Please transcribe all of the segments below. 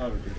Abi.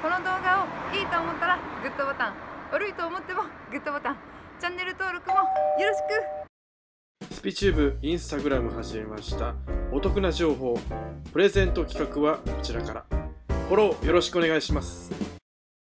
この動画をいいと思ったらグッドボタン。悪いと思ってもグッドボタン。チャンネル登録もよろしく。スピチューブインスタグラム始めました。お得な情報プレゼント企画はこちらから。フォローよろしくお願いします。